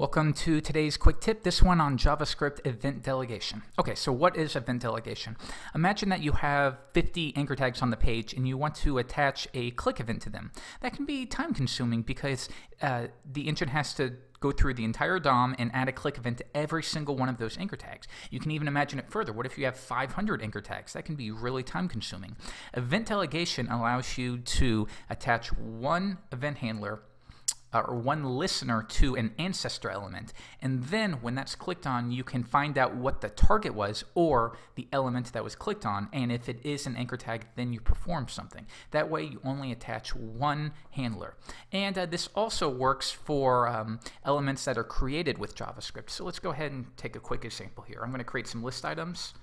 Welcome to today's quick tip, this one on JavaScript event delegation. Okay, so what is event delegation? Imagine that you have 50 anchor tags on the page and you want to attach a click event to them. That can be time consuming because uh, the engine has to go through the entire DOM and add a click event to every single one of those anchor tags. You can even imagine it further. What if you have 500 anchor tags? That can be really time consuming. Event delegation allows you to attach one event handler uh, or one listener to an ancestor element. And then when that's clicked on, you can find out what the target was or the element that was clicked on. And if it is an anchor tag, then you perform something. That way you only attach one handler. And uh, this also works for um, elements that are created with JavaScript. So let's go ahead and take a quick example here. I'm going to create some list items.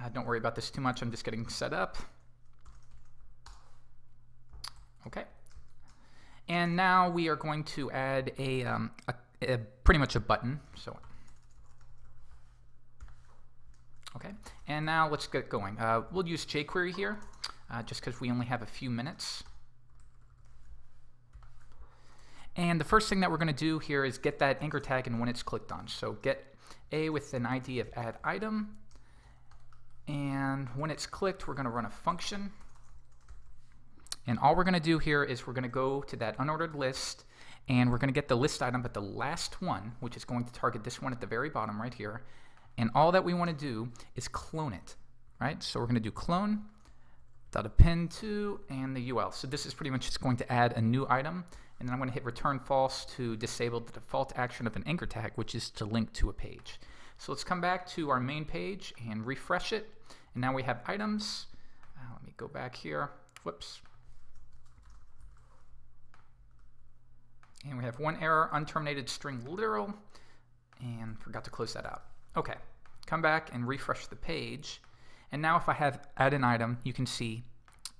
Uh, don't worry about this too much. I'm just getting set up. Okay. And now we are going to add a, um, a, a pretty much a button. So, okay. And now let's get going. Uh, we'll use jQuery here, uh, just because we only have a few minutes. And the first thing that we're going to do here is get that anchor tag and when it's clicked on. So get a with an ID of add item. And when it's clicked, we're going to run a function. And all we're going to do here is we're going to go to that unordered list and we're going to get the list item but the last one, which is going to target this one at the very bottom right here. And all that we want to do is clone it, right? So we're going to do clone dot append to and the UL. So this is pretty much just going to add a new item and then I'm going to hit return false to disable the default action of an anchor tag, which is to link to a page. So let's come back to our main page and refresh it. And now we have items. Uh, let me go back here. Whoops. And we have one error, unterminated string literal, and forgot to close that out. Okay, come back and refresh the page. And now if I have add an item, you can see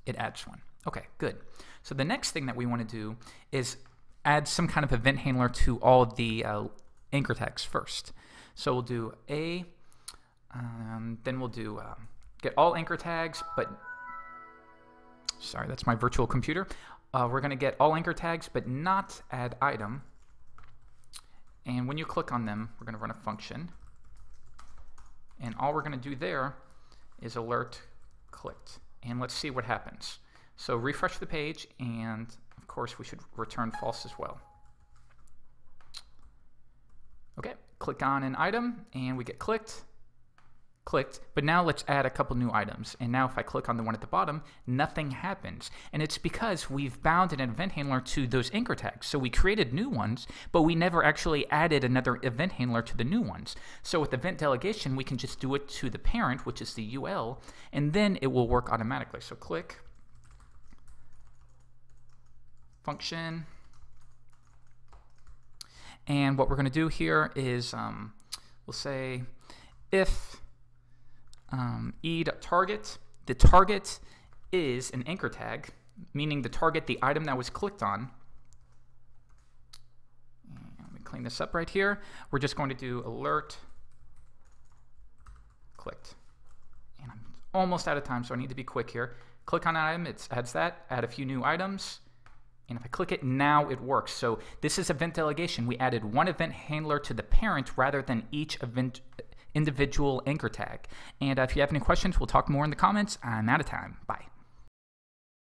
it adds one. Okay, good. So the next thing that we want to do is add some kind of event handler to all the uh, anchor tags first. So we'll do a, um, then we'll do um, get all anchor tags, but sorry, that's my virtual computer. Uh, we're going to get all anchor tags, but not add item. And when you click on them, we're going to run a function. And all we're going to do there is alert clicked. And let's see what happens. So refresh the page, and of course we should return false as well. Okay, click on an item, and we get clicked clicked, but now let's add a couple new items. And now if I click on the one at the bottom, nothing happens. And it's because we've bound an event handler to those anchor tags. So we created new ones, but we never actually added another event handler to the new ones. So with event delegation, we can just do it to the parent, which is the UL, and then it will work automatically. So click, function, and what we're going to do here is um, we'll say if um, e.target. The target is an anchor tag, meaning the target, the item that was clicked on. Let me clean this up right here. We're just going to do alert clicked. And I'm almost out of time, so I need to be quick here. Click on an item, it adds that, add a few new items. And if I click it, now it works. So this is event delegation. We added one event handler to the parent rather than each event individual anchor tag. And uh, if you have any questions, we'll talk more in the comments. I'm out of time. Bye.